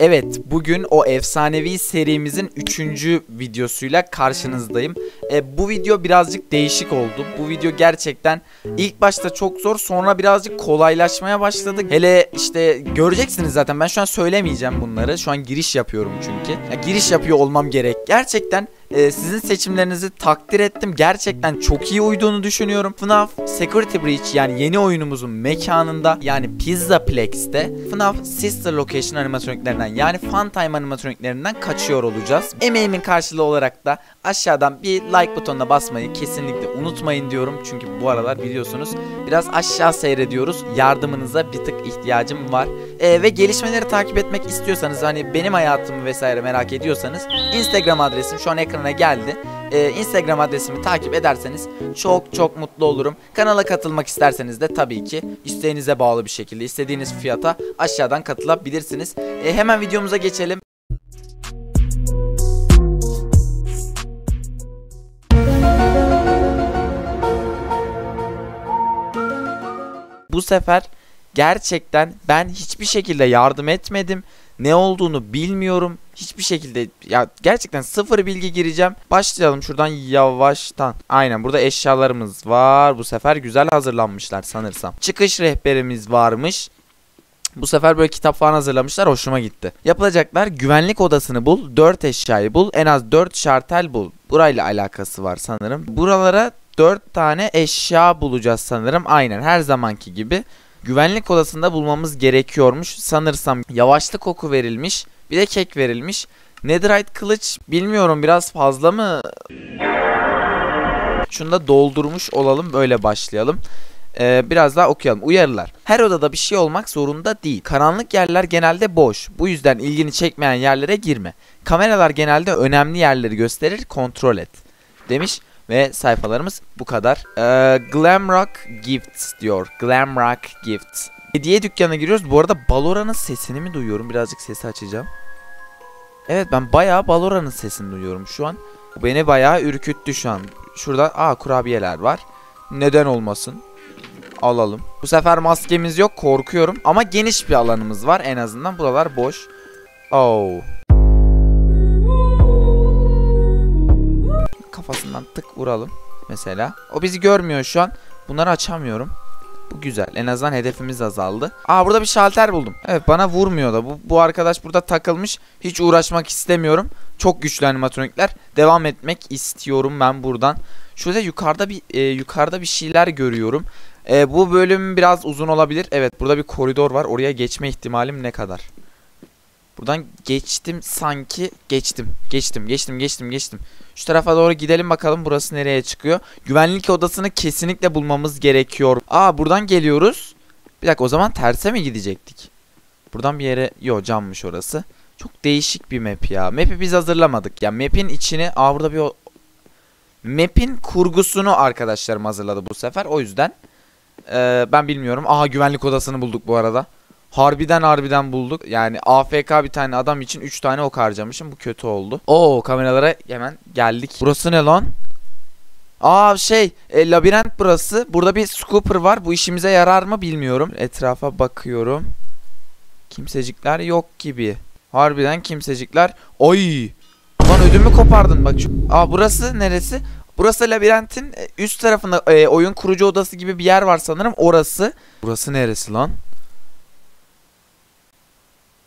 Evet, bugün o efsanevi serimizin 3. videosuyla karşınızdayım. E, bu video birazcık değişik oldu. Bu video gerçekten ilk başta çok zor, sonra birazcık kolaylaşmaya başladı. Hele işte göreceksiniz zaten. Ben şu an söylemeyeceğim bunları. Şu an giriş yapıyorum çünkü. Ya, giriş yapıyor olmam gerek. Gerçekten e, sizin seçimlerinizi takdir ettim. Gerçekten çok iyi uyduğunu düşünüyorum. FNAF Security Breach yani yeni oyunumuzun mekanında yani Pizza Plex'te FNAF Sister Location animatroniklerinden yani Funtime animatroniklerinden kaçıyor olacağız. Emeğimin karşılığı olarak da aşağıdan bir like butonuna basmayı kesinlikle unutmayın diyorum. Çünkü bu aralar biliyorsunuz biraz aşağı seyrediyoruz. Yardımınıza bir tık ihtiyacım var. E, ve gelişmeleri takip etmek istiyorsanız hani benim hayatımı vesaire merak ediyorsanız Instagram adresim şu an ekrana geldi. Ee, Instagram adresimi takip ederseniz çok çok mutlu olurum. Kanala katılmak isterseniz de tabii ki isteğinize bağlı bir şekilde istediğiniz fiyata aşağıdan katılabilirsiniz. Ee, hemen videomuza geçelim. Bu sefer gerçekten ben hiçbir şekilde yardım etmedim. Ne olduğunu bilmiyorum. Hiçbir şekilde ya gerçekten sıfır bilgi gireceğim. Başlayalım şuradan yavaştan. Aynen burada eşyalarımız var. Bu sefer güzel hazırlanmışlar sanırsam. Çıkış rehberimiz varmış. Bu sefer böyle kitap falan hazırlamışlar hoşuma gitti. Yapılacaklar güvenlik odasını bul, 4 eşyayı bul, en az 4 şartel bul. Burayla alakası var sanırım. Buralara 4 tane eşya bulacağız sanırım. Aynen her zamanki gibi. Güvenlik odasında bulmamız gerekiyormuş. Sanırsam yavaşlık oku verilmiş. Bir de kek verilmiş. Netherite kılıç bilmiyorum biraz fazla mı? Şunu da doldurmuş olalım böyle başlayalım. Ee, biraz daha okuyalım. Uyarılar. Her odada bir şey olmak zorunda değil. Karanlık yerler genelde boş. Bu yüzden ilgini çekmeyen yerlere girme. Kameralar genelde önemli yerleri gösterir, kontrol et. Demiş ve sayfalarımız bu kadar. Ee, Glamrock Gifts diyor. Glamrock Gifts. Hediye dükkanına giriyoruz. Bu arada Balora'nın sesini mi duyuyorum? Birazcık sesi açacağım. Evet ben bayağı Balora'nın sesini duyuyorum şu an. Bu beni bayağı ürküttü şu an. Şurada aa kurabiyeler var. Neden olmasın? Alalım. Bu sefer maskemiz yok korkuyorum. Ama geniş bir alanımız var en azından. Buralar boş. Oh. Kafasından tık vuralım mesela. O bizi görmüyor şu an. Bunları açamıyorum. Bu güzel. En azından hedefimiz azaldı. Aa burada bir şalter buldum. Evet bana vurmuyor da. Bu, bu arkadaş burada takılmış. Hiç uğraşmak istemiyorum. Çok güçlü animatronikler. Devam etmek istiyorum ben buradan. Şurada yukarıda bir e, yukarıda bir şeyler görüyorum. E, bu bölüm biraz uzun olabilir. Evet burada bir koridor var. Oraya geçme ihtimalim ne kadar? Buradan geçtim sanki. Geçtim. Geçtim. Geçtim. Geçtim. Geçtim. Şu tarafa doğru gidelim bakalım burası nereye çıkıyor. Güvenlik odasını kesinlikle bulmamız gerekiyor. Aa buradan geliyoruz. Bir dakika o zaman terse mi gidecektik? Buradan bir yere... Yo cammış orası. Çok değişik bir map ya. Map'i biz hazırlamadık. Ya map'in içini... Aa burada bir. Map'in kurgusunu arkadaşlarım hazırladı bu sefer. O yüzden... Ee, ben bilmiyorum. Aha güvenlik odasını bulduk bu arada. Harbiden harbiden bulduk. Yani AFK bir tane adam için 3 tane ok harcamışım. Bu kötü oldu. Oo kameralara hemen geldik. Burası ne lan? Aa şey e, labirent burası. Burada bir scooper var. Bu işimize yarar mı bilmiyorum. Etrafa bakıyorum. Kimsecikler yok gibi. Harbiden kimsecikler. Oy! Lan ödümü kopardın bak. Şu... Aa burası neresi? Burası labirentin üst tarafında e, oyun kurucu odası gibi bir yer var sanırım. Orası. Burası neresi lan?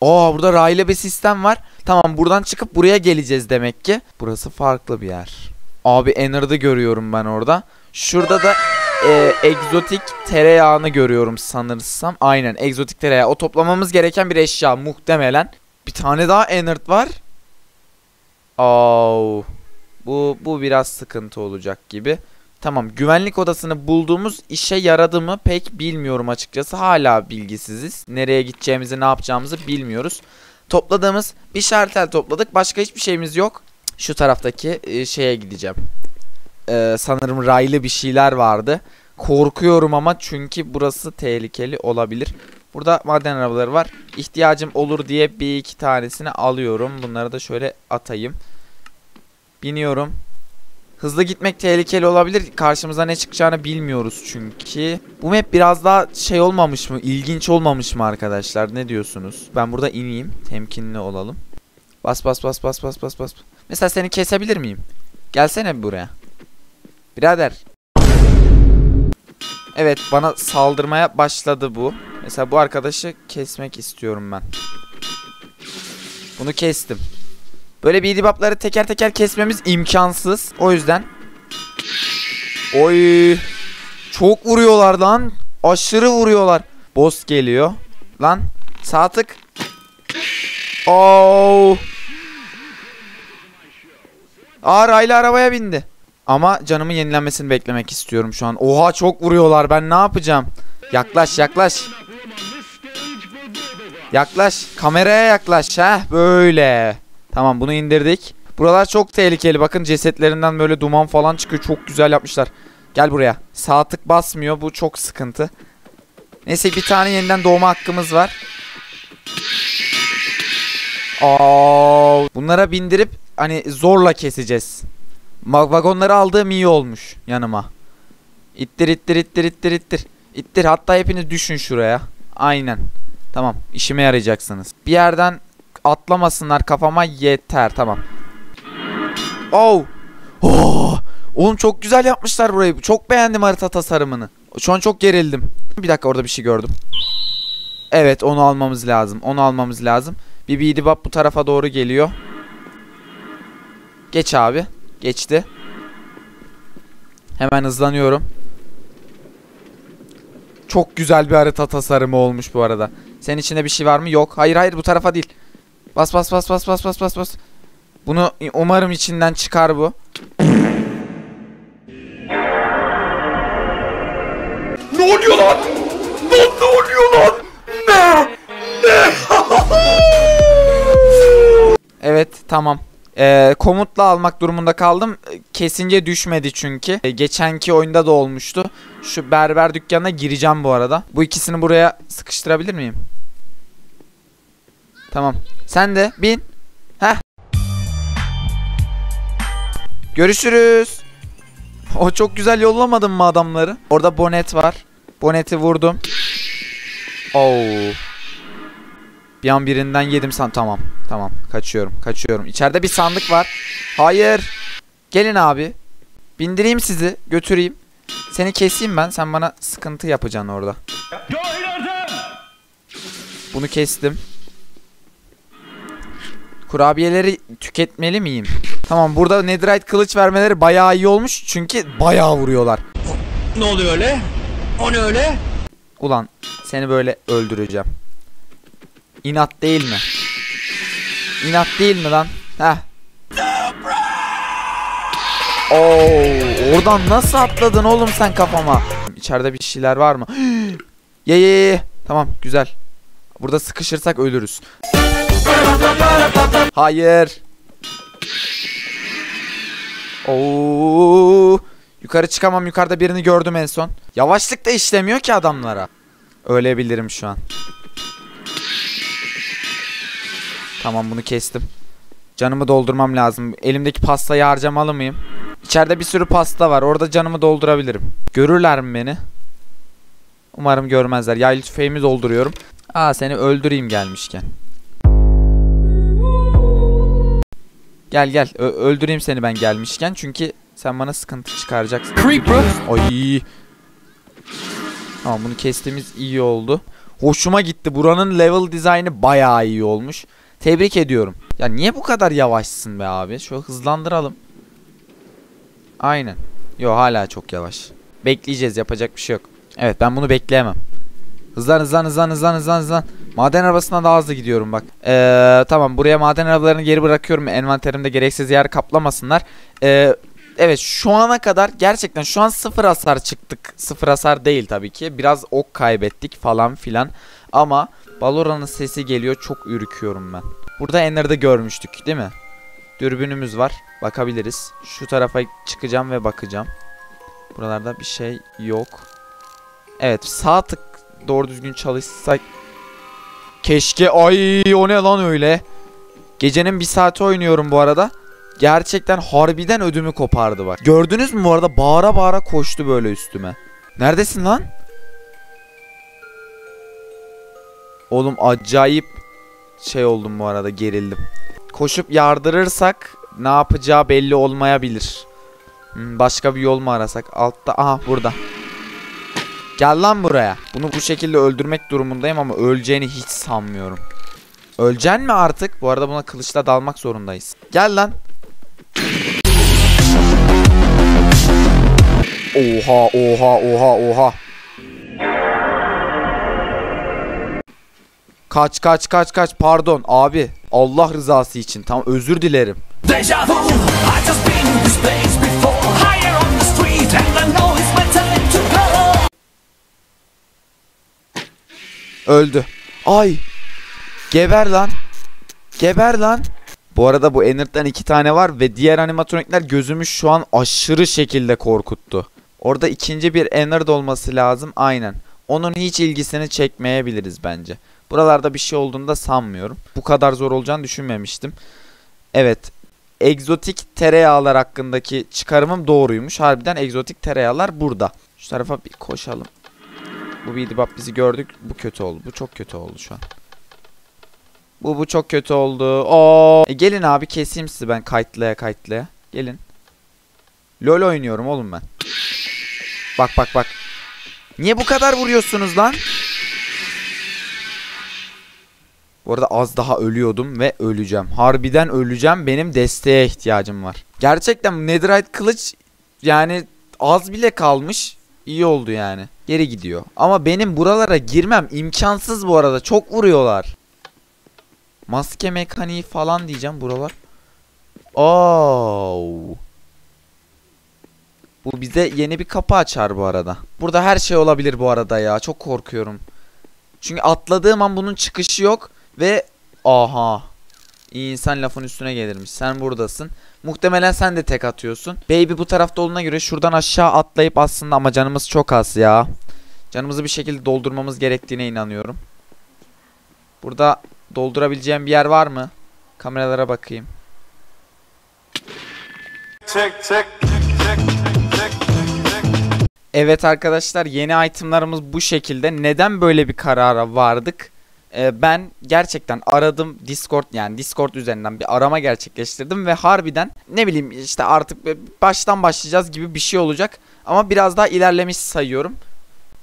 Aa burada raylı bir sistem var. Tamam buradan çıkıp buraya geleceğiz demek ki. Burası farklı bir yer. Abi Ennard'ı görüyorum ben orada. Şurada da e, egzotik tereyağını görüyorum sanırsam. Aynen egzotik tereyağı. O toplamamız gereken bir eşya muhtemelen. Bir tane daha Ennard var. Oo. Bu, bu biraz sıkıntı olacak gibi. Tamam güvenlik odasını bulduğumuz işe yaradı mı pek bilmiyorum açıkçası. Hala bilgisiziz. Nereye gideceğimizi ne yapacağımızı bilmiyoruz. Topladığımız bir şartel topladık. Başka hiçbir şeyimiz yok. Şu taraftaki e, şeye gideceğim. Ee, sanırım raylı bir şeyler vardı. Korkuyorum ama çünkü burası tehlikeli olabilir. Burada maden arabaları var. İhtiyacım olur diye bir iki tanesini alıyorum. Bunları da şöyle atayım. Biniyorum. Hızlı gitmek tehlikeli olabilir. Karşımıza ne çıkacağını bilmiyoruz çünkü. Bu map biraz daha şey olmamış mı? İlginç olmamış mı arkadaşlar? Ne diyorsunuz? Ben burada ineyim. Temkinli olalım. Bas bas bas bas bas bas bas. Mesela seni kesebilir miyim? Gelsene buraya. Birader. Evet bana saldırmaya başladı bu. Mesela bu arkadaşı kesmek istiyorum ben. Bunu kestim. Böyle bidibapları teker teker kesmemiz imkansız. O yüzden. Oy. Çok vuruyorlar lan. Aşırı vuruyorlar. Boss geliyor. Lan. Sağ tık. Oo. Aa raylı arabaya bindi. Ama canımın yenilenmesini beklemek istiyorum şu an. Oha çok vuruyorlar. Ben ne yapacağım? Yaklaş yaklaş. Yaklaş. Kameraya yaklaş. Heh böyle. Tamam bunu indirdik. Buralar çok tehlikeli. Bakın cesetlerinden böyle duman falan çıkıyor. Çok güzel yapmışlar. Gel buraya. Sağ tık basmıyor. Bu çok sıkıntı. Neyse bir tane yeniden doğma hakkımız var. Aa, bunlara bindirip hani zorla keseceğiz. Vagonları aldığım iyi olmuş yanıma. İttir ittir ittir ittir ittir. İttir hatta hepiniz düşün şuraya. Aynen. Tamam işime yarayacaksınız. Bir yerden atlamasınlar kafama yeter tamam. Oh. Oh. Oğlum çok güzel yapmışlar burayı. Çok beğendim harita tasarımını. Şu an çok gerildim. Bir dakika orada bir şey gördüm. Evet onu almamız lazım. Onu almamız lazım. Bir bidibap bu tarafa doğru geliyor. Geç abi. Geçti. Hemen hızlanıyorum. Çok güzel bir harita tasarımı olmuş bu arada. Senin içinde bir şey var mı? Yok. Hayır hayır bu tarafa değil. Bas bas bas bas bas bas bas bas. Bunu umarım içinden çıkar bu. Ne oluyor lan? Lan ne oluyor lan? Ne? Ne? Evet tamam. Ee, komutla almak durumunda kaldım. Kesince düşmedi çünkü. Ee, geçenki oyunda da olmuştu. Şu berber dükkanına gireceğim bu arada. Bu ikisini buraya sıkıştırabilir miyim? Tamam. Sen de bin. Heh. Görüşürüz. O çok güzel yollamadın mı adamları? Orada bonet var. Boneti vurdum. Oo. Bir an birinden yedim san tamam. Tamam kaçıyorum kaçıyorum. İçeride bir sandık var. Hayır. Gelin abi. Bindireyim sizi götüreyim. Seni keseyim ben sen bana sıkıntı yapacaksın orada. Bunu kestim. Kurabiyeleri tüketmeli miyim? Tamam burada netherite kılıç vermeleri bayağı iyi olmuş. Çünkü bayağı vuruyorlar. Ne oluyor öyle? O ne öyle? Ulan seni böyle öldüreceğim. İnat değil mi? İnat değil mi lan? Heh. Oo, oradan nasıl atladın oğlum sen kafama? İçeride bir şeyler var mı? ye ye ye. Tamam güzel. Burada sıkışırsak ölürüz. Hayır. Oo. Yukarı çıkamam. Yukarıda birini gördüm en son. Yavaşlık da işlemiyor ki adamlara. Ölebilirim şu an. Tamam bunu kestim. Canımı doldurmam lazım. Elimdeki pastayı harcamalı mıyım? İçeride bir sürü pasta var. Orada canımı doldurabilirim. Görürler mi beni? Umarım görmezler. Yaylı tüfeğimi dolduruyorum. Aa seni öldüreyim gelmişken. Gel gel. Ö- öldüreyim seni ben gelmişken. Çünkü sen bana sıkıntı çıkaracaksın. Creep bro. Ay. Tamam bunu kestiğimiz iyi oldu. Hoşuma gitti. Buranın level dizaynı bayağı iyi olmuş. Tebrik ediyorum. Ya niye bu kadar yavaşsın be abi? Şöyle hızlandıralım. Aynen. Yo hala çok yavaş. Bekleyeceğiz yapacak bir şey yok. Evet ben bunu bekleyemem. Hızlan hızlan hızlan hızlan hızlan hızlan. Maden arabasına daha hızlı gidiyorum bak. Ee, tamam buraya maden arabalarını geri bırakıyorum. Envanterimde gereksiz yer kaplamasınlar. Ee, evet şu ana kadar gerçekten şu an sıfır hasar çıktık. Sıfır hasar değil tabii ki. Biraz ok kaybettik falan filan. Ama Balora'nın sesi geliyor çok ürküyorum ben. Burada Ender'da görmüştük değil mi? Dürbünümüz var. Bakabiliriz. Şu tarafa çıkacağım ve bakacağım. Buralarda bir şey yok. Evet sağ tık doğru düzgün çalışsak. Keşke ay o ne lan öyle. Gecenin bir saati oynuyorum bu arada. Gerçekten harbiden ödümü kopardı bak. Gördünüz mü bu arada bağıra bağıra koştu böyle üstüme. Neredesin lan? Oğlum acayip şey oldum bu arada gerildim. Koşup yardırırsak ne yapacağı belli olmayabilir. Hmm, başka bir yol mu arasak? Altta aha burada. Gel lan buraya. Bunu bu şekilde öldürmek durumundayım ama öleceğini hiç sanmıyorum. Öleceksin mi artık? Bu arada buna kılıçla dalmak zorundayız. Gel lan. Oha oha oha oha. Kaç kaç kaç kaç pardon abi. Allah rızası için tam özür dilerim. Deja vu, I just been this place before. Higher on the street, and I Öldü. Ay. Geber lan. Geber lan. Bu arada bu Ennard'dan iki tane var ve diğer animatronikler gözümü şu an aşırı şekilde korkuttu. Orada ikinci bir Ennard olması lazım aynen. Onun hiç ilgisini çekmeyebiliriz bence. Buralarda bir şey olduğunu da sanmıyorum. Bu kadar zor olacağını düşünmemiştim. Evet. Egzotik tereyağlar hakkındaki çıkarımım doğruymuş. Harbiden egzotik tereyağlar burada. Şu tarafa bir koşalım. Bu bidibap bizi gördük. Bu kötü oldu. Bu çok kötü oldu şu an. Bu bu çok kötü oldu. Oo. E gelin abi keseyim sizi ben kayıtlaya kayıtlaya. Gelin. LOL oynuyorum oğlum ben. Bak bak bak. Niye bu kadar vuruyorsunuz lan? Bu arada az daha ölüyordum ve öleceğim. Harbiden öleceğim. Benim desteğe ihtiyacım var. Gerçekten Netherite kılıç yani az bile kalmış. İyi oldu yani. Geri gidiyor. Ama benim buralara girmem imkansız bu arada. Çok vuruyorlar. Maske mekaniği falan diyeceğim buralar. Oo. Bu bize yeni bir kapı açar bu arada. Burada her şey olabilir bu arada ya. Çok korkuyorum. Çünkü atladığım an bunun çıkışı yok ve aha. İyi insan lafın üstüne gelirmiş. Sen buradasın. Muhtemelen sen de tek atıyorsun. Baby bu tarafta olduğuna göre şuradan aşağı atlayıp aslında ama canımız çok az ya. Canımızı bir şekilde doldurmamız gerektiğine inanıyorum. Burada doldurabileceğim bir yer var mı? Kameralara bakayım. Check check. Evet arkadaşlar yeni itemlarımız bu şekilde. Neden böyle bir karara vardık? Ee, ben gerçekten aradım Discord yani Discord üzerinden bir arama gerçekleştirdim ve harbiden ne bileyim işte artık baştan başlayacağız gibi bir şey olacak. Ama biraz daha ilerlemiş sayıyorum.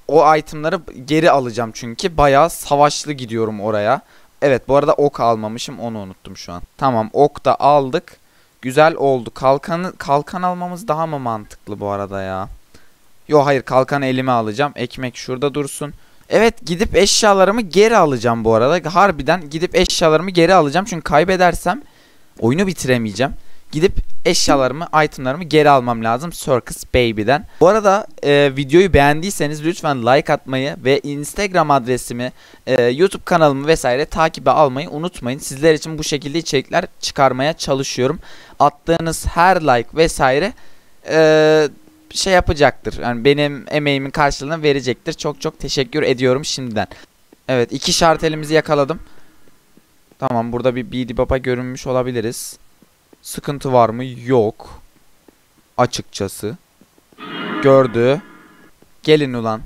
O itemları geri alacağım çünkü bayağı savaşlı gidiyorum oraya. Evet bu arada ok almamışım onu unuttum şu an. Tamam ok da aldık. Güzel oldu. Kalkanı kalkan almamız daha mı mantıklı bu arada ya? Yo hayır kalkanı elime alacağım. Ekmek şurada dursun. Evet gidip eşyalarımı geri alacağım bu arada. Harbiden gidip eşyalarımı geri alacağım. Çünkü kaybedersem oyunu bitiremeyeceğim. Gidip eşyalarımı, itemlarımı geri almam lazım Circus Baby'den. Bu arada e, videoyu beğendiyseniz lütfen like atmayı ve Instagram adresimi, e, YouTube kanalımı vesaire takibe almayı unutmayın. Sizler için bu şekilde içerikler çıkarmaya çalışıyorum. Attığınız her like vesaire e, şey yapacaktır. Yani benim emeğimin karşılığını verecektir. Çok çok teşekkür ediyorum şimdiden. Evet iki şart elimizi yakaladım. Tamam burada bir BD Baba görünmüş olabiliriz. Sıkıntı var mı? Yok. Açıkçası. Gördü. Gelin ulan.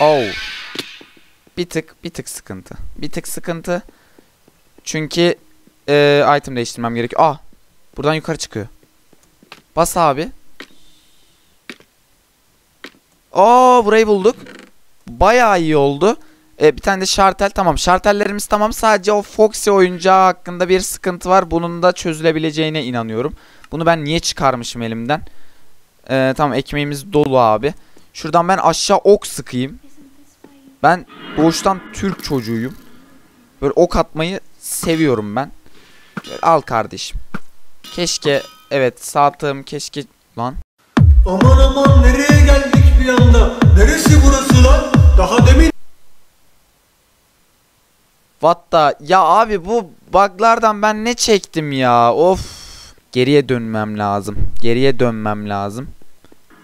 Oh. Bir tık bir tık sıkıntı. Bir tık sıkıntı. Çünkü e, item değiştirmem gerekiyor. Ah. Buradan yukarı çıkıyor. Bas abi. Oo burayı bulduk. Bayağı iyi oldu. Ee, bir tane de şartel tamam. Şartellerimiz tamam. Sadece o Foxy oyuncağı hakkında bir sıkıntı var. Bunun da çözülebileceğine inanıyorum. Bunu ben niye çıkarmışım elimden? Ee, tamam ekmeğimiz dolu abi. Şuradan ben aşağı ok sıkayım. Ben doğuştan Türk çocuğuyum. Böyle ok atmayı seviyorum ben. Al kardeşim. Keşke evet sağtığım keşke lan. Aman aman nereye geldik bir anda? Neresi burası lan? Daha demin the... Ya abi bu buglardan ben ne çektim ya? Of. Geriye dönmem lazım. Geriye dönmem lazım.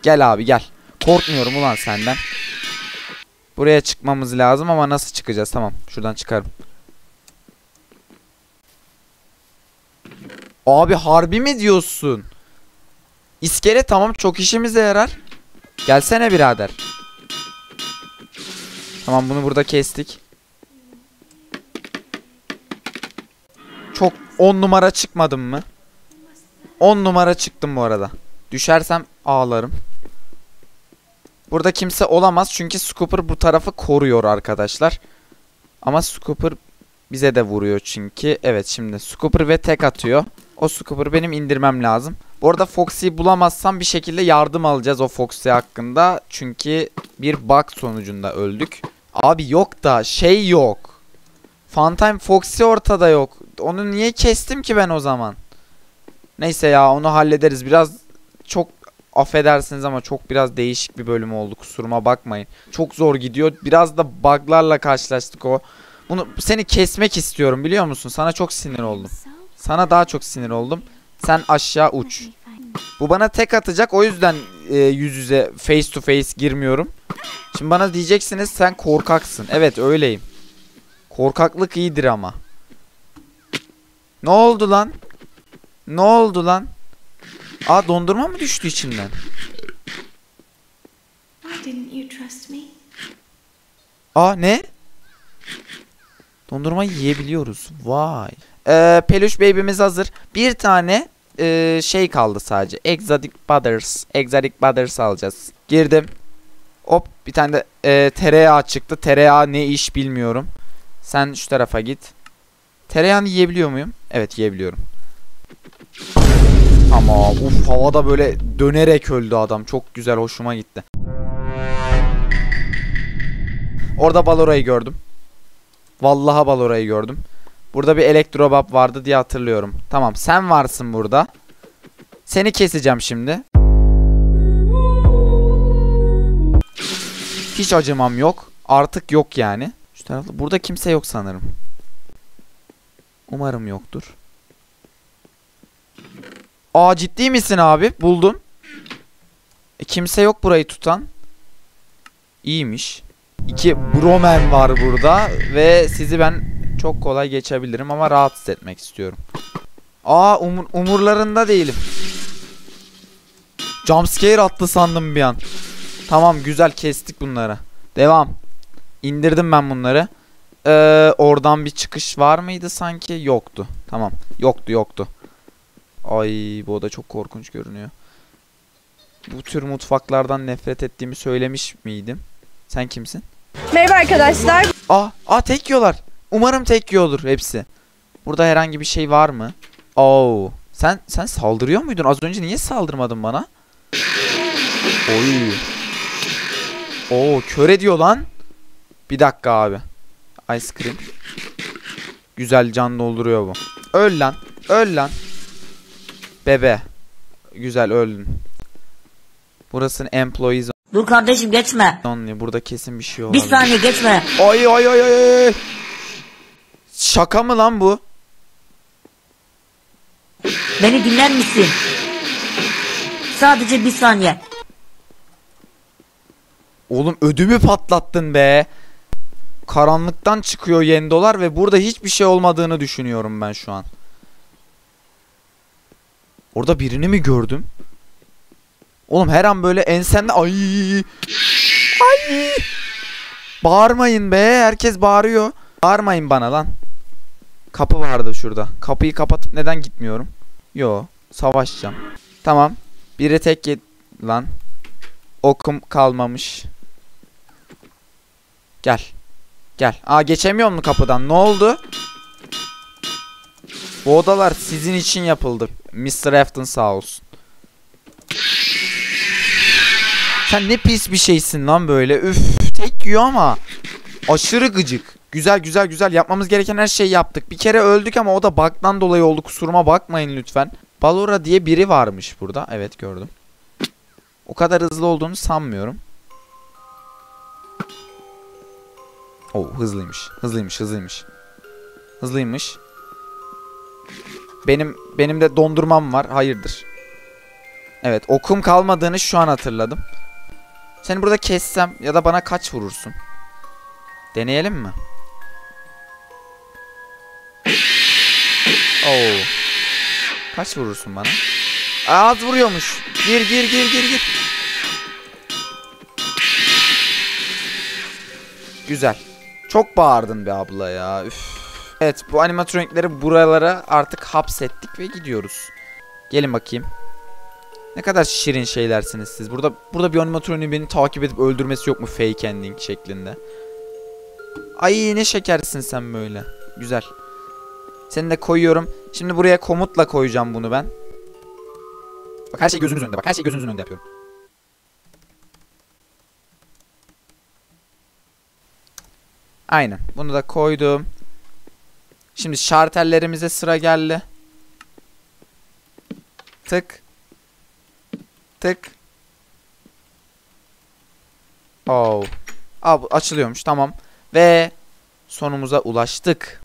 Gel abi gel. Korkmuyorum ulan senden. Buraya çıkmamız lazım ama nasıl çıkacağız? Tamam şuradan çıkarım. Abi harbi mi diyorsun? İskele tamam çok işimize yarar. Gelsene birader. Tamam bunu burada kestik. Çok 10 numara çıkmadım mı? 10 numara çıktım bu arada. Düşersem ağlarım. Burada kimse olamaz çünkü Scooper bu tarafı koruyor arkadaşlar. Ama Scooper bize de vuruyor çünkü. Evet şimdi Scooper ve tek atıyor. O Scooper benim indirmem lazım. Bu arada Foxy'yi bulamazsam bir şekilde yardım alacağız o Foxy hakkında. Çünkü bir bug sonucunda öldük. Abi yok da şey yok. Funtime Foxy ortada yok. Onu niye kestim ki ben o zaman? Neyse ya onu hallederiz. Biraz çok affedersiniz ama çok biraz değişik bir bölüm oldu. Kusuruma bakmayın. Çok zor gidiyor. Biraz da bug'larla karşılaştık o. Bunu seni kesmek istiyorum biliyor musun? Sana çok sinir oldum. Sana daha çok sinir oldum. Sen aşağı uç. Bu bana tek atacak o yüzden e, yüz yüze face to face girmiyorum. Şimdi bana diyeceksiniz sen korkaksın. Evet öyleyim. Korkaklık iyidir ama. Ne oldu lan? Ne oldu lan? Aa dondurma mı düştü içinden? Aa ne? Dondurma yiyebiliyoruz. Vay. Ee, peluş baby'miz hazır. Bir tane e, şey kaldı sadece. Exotic Butters. Exotic Butters alacağız. Girdim. Hop bir tane de e, tereyağı çıktı. Tereyağı ne iş bilmiyorum. Sen şu tarafa git. Tereyağını yiyebiliyor muyum? Evet yiyebiliyorum. Ama uf havada böyle dönerek öldü adam. Çok güzel hoşuma gitti. Orada Balora'yı gördüm. Vallahi Balora'yı gördüm. Burada bir elektrobab vardı diye hatırlıyorum. Tamam sen varsın burada. Seni keseceğim şimdi. Hiç acımam yok. Artık yok yani. Şu tarafta burada kimse yok sanırım. Umarım yoktur. Aa ciddi misin abi? Buldum. E, kimse yok burayı tutan. İyiymiş. İki bromen var burada ve sizi ben çok kolay geçebilirim ama rahatsız etmek istiyorum. Aa umur, umurlarında değilim. Jumpscare attı sandım bir an. Tamam güzel kestik bunları. Devam. İndirdim ben bunları. Ee, oradan bir çıkış var mıydı sanki? Yoktu. Tamam. Yoktu yoktu. Ay bu oda çok korkunç görünüyor. Bu tür mutfaklardan nefret ettiğimi söylemiş miydim? Sen kimsin? Merhaba arkadaşlar. Aa, aa tek yiyorlar. Umarım tek yiyordur hepsi. Burada herhangi bir şey var mı? Oo. Sen sen saldırıyor muydun? Az önce niye saldırmadın bana? Oy. Oo, kör ediyor lan. Bir dakika abi. Ice cream. Güzel can dolduruyor bu. Öl lan. Öl lan. Bebe. Güzel öldün. Burasının employees Dur kardeşim geçme. Burada kesin bir şey Bir olabilir. saniye geçme. Ay ay ay ay. Şaka mı lan bu? Beni dinler misin? Sadece bir saniye. Oğlum ödümü patlattın be. Karanlıktan çıkıyor yendolar ve burada hiçbir şey olmadığını düşünüyorum ben şu an. Orada birini mi gördüm? Oğlum her an böyle ensende ay ay Bağırmayın be herkes bağırıyor. Bağırmayın bana lan. Kapı vardı şurada. Kapıyı kapatıp neden gitmiyorum? Yo savaşacağım. Tamam. Biri tek yed lan. Okum kalmamış. Gel. Gel. Aa geçemiyor mu kapıdan? Ne oldu? Bu odalar sizin için yapıldı. Mr. Afton sağ olsun. Sen ne pis bir şeysin lan böyle. Üf tek yiyor ama aşırı gıcık. Güzel güzel güzel yapmamız gereken her şeyi yaptık. Bir kere öldük ama o da bug'dan dolayı oldu. Kusuruma bakmayın lütfen. Balora diye biri varmış burada. Evet gördüm. O kadar hızlı olduğunu sanmıyorum. Oo hızlıymış. Hızlıymış, hızlıymış. Hızlıymış. Benim benim de dondurmam var. Hayırdır? Evet, okum kalmadığını şu an hatırladım. Seni burada kessem ya da bana kaç vurursun? Deneyelim mi? Oo. Kaç vurursun bana? Az vuruyormuş. Gir gir gir gir gir. Güzel. Çok bağırdın be abla ya. Üf. Evet bu animatronikleri buralara artık hapsettik ve gidiyoruz. Gelin bakayım. Ne kadar şirin şeylersiniz siz. Burada burada bir animatroniğin beni takip edip öldürmesi yok mu fake ending şeklinde. Ay ne şekersin sen böyle. Güzel. Seni de koyuyorum. Şimdi buraya komutla koyacağım bunu ben. Bak her şey gözünüzün önünde. Bak her şey gözünüzün önünde yapıyorum. Aynen. Bunu da koydum. Şimdi şartellerimize sıra geldi. Tık. Tık. Oh. Aa, açılıyormuş tamam. Ve sonumuza ulaştık.